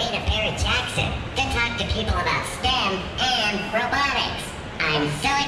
Wade Barrett Jackson to talk to people about STEM and robotics. I'm so.